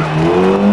Música